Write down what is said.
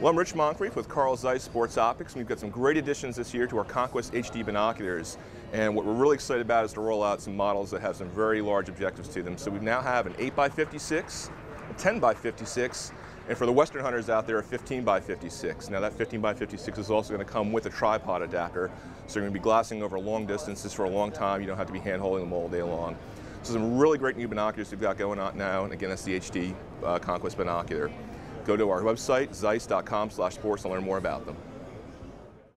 Well, I'm Rich Moncrief with Carl Zeiss Sports Optics, and we've got some great additions this year to our Conquest HD binoculars. And what we're really excited about is to roll out some models that have some very large objectives to them. So we now have an 8 x 56, a 10 x 56, and for the Western hunters out there, a 15 x 56. Now that 15 x 56 is also going to come with a tripod adapter, so you're going to be glassing over long distances for a long time. You don't have to be hand holding them all day long. So some really great new binoculars we've got going on now, and again, that's the HD uh, Conquest binocular. Go to our website, zeiss.com slash sports to learn more about them.